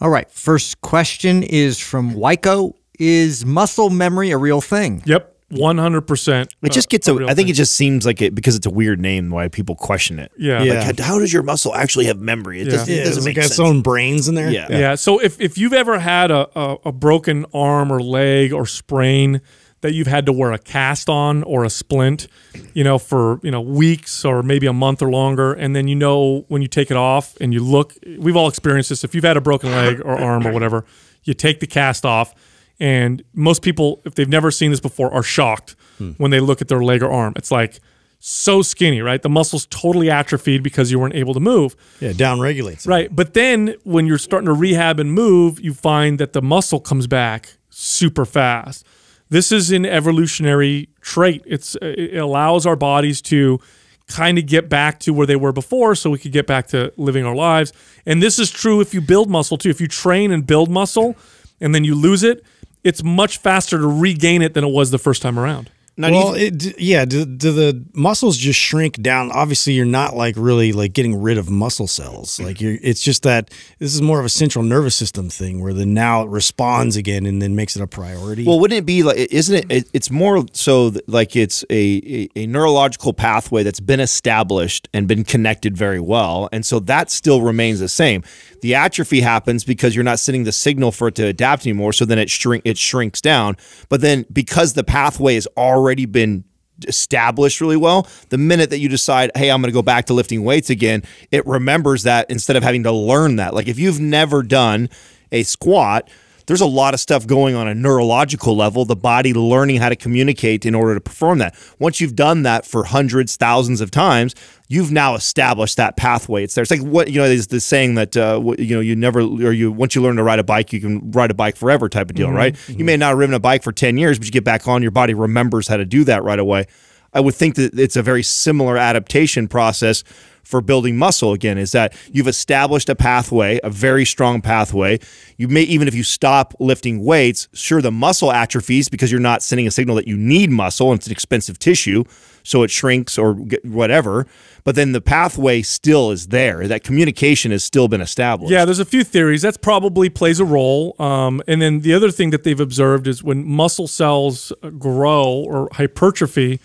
All right. First question is from Wyco. Is muscle memory a real thing? Yep. One hundred percent. Uh, it just gets. A, I think it just seems like it because it's a weird name. Why people question it? Yeah. Yeah. Like, how does your muscle actually have memory? It Yeah. doesn't. Yeah, It doesn't it's make got sense. its own brains in there. Yeah. Yeah. So if, if you've ever had a, a, a broken arm or leg or sprain that you've had to wear a cast on or a splint, you know, for, you know, weeks or maybe a month or longer, and then you know when you take it off and you look, we've all experienced this. If you've had a broken leg or arm or whatever, you take the cast off, and most people, if they've never seen this before, are shocked hmm. when they look at their leg or arm. It's like so skinny, right? The muscle's totally atrophied because you weren't able to move. Yeah, down regulates. Right. But then when you're starting to rehab and move, you find that the muscle comes back super fast. This is an evolutionary trait. It's uh, it allows our bodies to kind of get back to where they were before so we could get back to living our lives. And this is true if you build muscle too. If you train and build muscle and then you lose it, it's much faster to regain it than it was the first time around. Not well, even- it, yeah. Do, do the muscles just shrink down? Obviously, you're not like really like getting rid of muscle cells. Mm-hmm. Like you're, it's just that this is more of a central nervous system thing where the now it responds again and then makes it a priority. Well, wouldn't it be like? Isn't it? it it's more so like it's a, a a neurological pathway that's been established and been connected very well, and so that still remains the same. The atrophy happens because you're not sending the signal for it to adapt anymore. So then it shrink it shrinks down. But then because the pathway has already been established really well, the minute that you decide, hey, I'm going to go back to lifting weights again, it remembers that instead of having to learn that. Like if you've never done a squat, there's a lot of stuff going on a neurological level, the body learning how to communicate in order to perform that. Once you've done that for hundreds, thousands of times, you've now established that pathway. It's there. It's like what you know is the saying that uh, you know you never or you once you learn to ride a bike, you can ride a bike forever type of deal, right? You may not have ridden a bike for ten years, but you get back on, your body remembers how to do that right away. I would think that it's a very similar adaptation process for building muscle again is that you've established a pathway, a very strong pathway. You may even if you stop lifting weights, sure the muscle atrophies because you're not sending a signal that you need muscle and it's an expensive tissue, so it shrinks or whatever. But then the pathway still is there. That communication has still been established. Yeah, there's a few theories. That's probably plays a role. Um, and then the other thing that they've observed is when muscle cells grow or hypertrophy,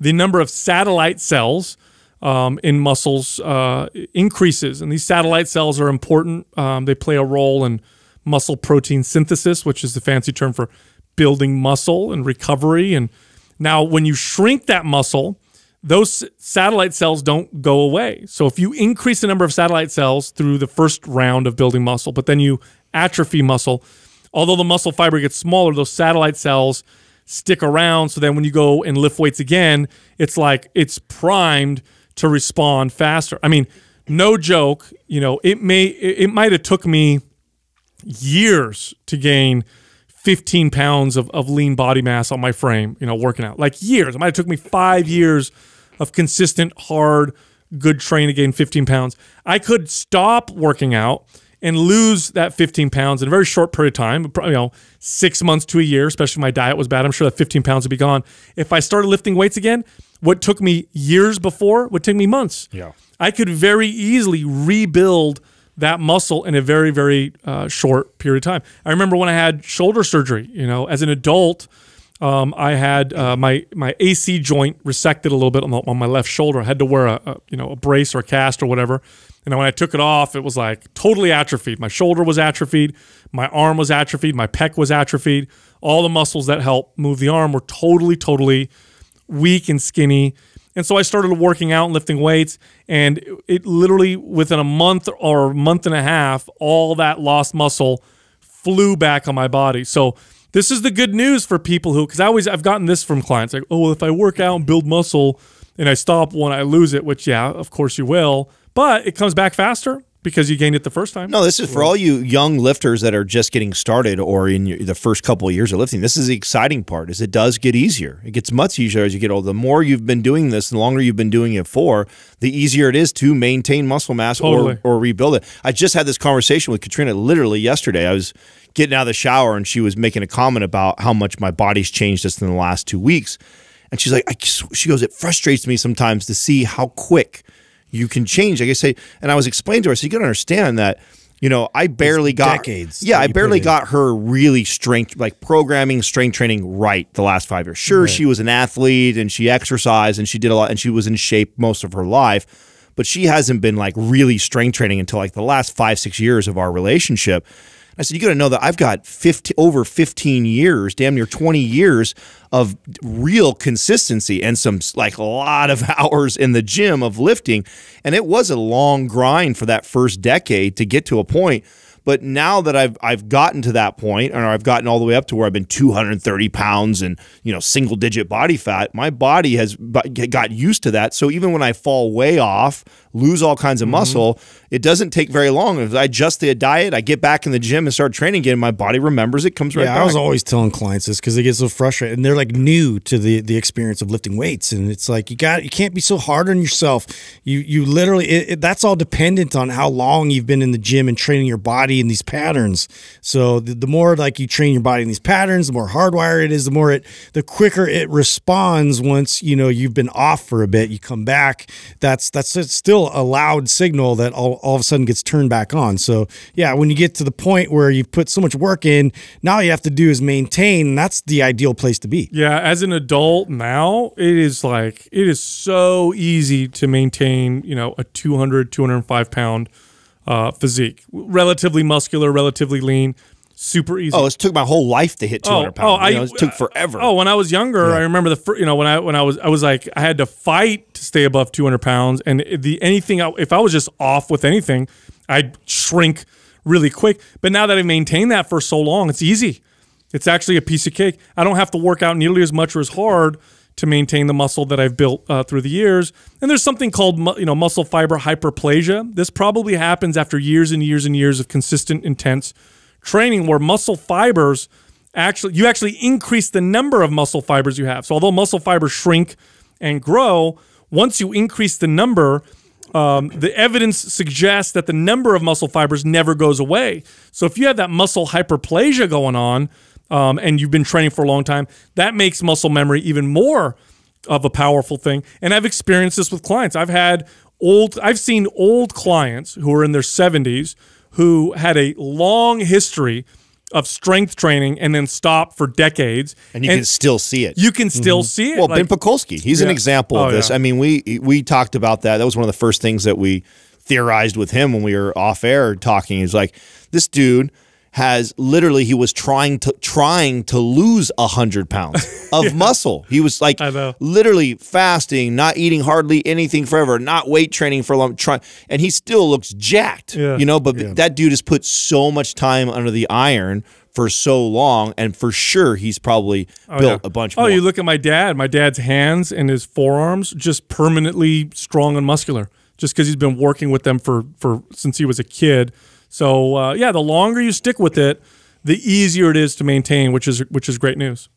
the number of satellite cells um, in muscles uh, increases. And these satellite cells are important. Um, they play a role in muscle protein synthesis, which is the fancy term for building muscle and recovery. And now, when you shrink that muscle, those satellite cells don't go away. So if you increase the number of satellite cells through the first round of building muscle, but then you atrophy muscle, although the muscle fiber gets smaller, those satellite cells stick around. So then when you go and lift weights again, it's like it's primed to respond faster. I mean, no joke, you know, it may it, might have took me years to gain 15 pounds of, of lean body mass on my frame, you know, working out. Like years. It might have took me five years of consistent, hard, good training to gain 15 pounds. I could stop working out and lose that 15 pounds in a very short period of time, probably, you know, six months to a year, especially if my diet was bad. I'm sure that 15 pounds would be gone. If I started lifting weights again, what took me years before would take me months. Yeah. I could very easily rebuild that muscle in a very, very uh, short period of time. I remember when I had shoulder surgery, you know, as an adult, um, I had uh, my my AC joint resected a little bit on, the, on my left shoulder. I had to wear a, a you know a brace or a cast or whatever. And when I took it off, it was like totally atrophied. My shoulder was atrophied, my arm was atrophied, my pec was atrophied. All the muscles that help move the arm were totally, totally weak and skinny. And so I started working out and lifting weights, and it, it literally within a month or a month and a half, all that lost muscle flew back on my body. So this is the good news for people who, because I always I've gotten this from clients like, oh well, if I work out and build muscle and I stop when I lose it, which yeah, of course you will, but it comes back faster because you gained it the first time. No, this is for all you young lifters that are just getting started or in your, the first couple of years of lifting. This is the exciting part. Is it does get easier. It gets much easier as you get older. The more you've been doing this, the longer you've been doing it for, the easier it is to maintain muscle mass Totally. or, or rebuild it. I just had this conversation with Katrina literally yesterday. I was getting out of the shower and she was making a comment about how much my body's changed just in the last two weeks. And she's like, I, she goes, it frustrates me sometimes to see how quick you can change. Like I say, and I was explaining to her, so you got to understand that You know, I barely got decades Yeah, I barely got her really strength, like programming, strength training right the last five years. Sure, she was an athlete and she exercised and she did a lot and she was in shape most of her life, but she hasn't been like really strength training until like the last five six years of our relationship. I said, you got to know that I've got 50, over 15 years, damn near 20 years of real consistency and some like a lot of hours in the gym of lifting. And it was a long grind for that first decade to get to a point. But now that I've I've gotten to that point, or I've gotten all the way up to where I've been 230 pounds and you know single digit body fat, my body has got used to that. So even when I fall way off, lose all kinds of Mm-hmm. muscle, it doesn't take very long. If I adjust the diet, I get back in the gym and start training again. My body remembers it, comes right Yeah, back. I was always telling clients this because they get so frustrated and they're like new to the the experience of lifting weights, and it's like you got you can't be so hard on yourself. You you literally it, it, that's all dependent on how long you've been in the gym and training your body in these patterns. So the, the more like you train your body in these patterns, the more hardwired it is. The more it the quicker it responds once you know you've been off for a bit. You come back. That's that's it's still a loud signal that all, all of a sudden gets turned back on. So yeah, when you get to the point where you've put so much work in, now you have to do is maintain. And that's the ideal place to be. Yeah, as an adult now, it is like it is so easy to maintain, you know, a 200, 205 pound uh, physique. Relatively muscular, relatively lean, super easy. Oh, it took my whole life to hit 200 pounds. You know, it took forever. Oh, when I was younger, I remember the you know when I when I was I was like I had to fight to stay above 200 pounds, and the anything I, if I was just off with anything, I'd shrink really quick. But now that I've maintained that for so long, it's easy. It's actually a piece of cake. I don't have to work out nearly as much or as hard to maintain the muscle that I've built uh, through the years. And there's something called you know muscle fiber hyperplasia. This probably happens after years and years and years of consistent, intense training, where muscle fibers actually you actually increase the number of muscle fibers you have. So although muscle fibers shrink and grow, once you increase the number, um, the evidence suggests that the number of muscle fibers never goes away. So if you have that muscle hyperplasia going on, um, and you've been training for a long time, that makes muscle memory even more of a powerful thing. And I've experienced this with clients. I've had old, I've seen old clients who are in their 70s who had a long history of strength training and then stopped for decades. and you can still see it. you can still mm-hmm. see it. Well, like- Ben Pakulski, he's an Yeah. example Oh, of this. yeah. I mean, we we talked about that. That was one of the first things that we theorized with him when we were off air talking. He's like, this dude has literally he was trying to trying to lose a hundred pounds of muscle. He was like literally fasting, not eating hardly anything forever, not weight training for a long time. and he still looks jacked. Yeah. You know, but that dude has put so much time under the iron for so long, and for sure he's probably built yeah. a bunch Oh, more. you look at my dad. My dad's hands and his forearms just permanently strong and muscular, just because he's been working with them for for since he was a kid. So uh, yeah, the longer you stick with it, the easier it is to maintain, which is which is great news.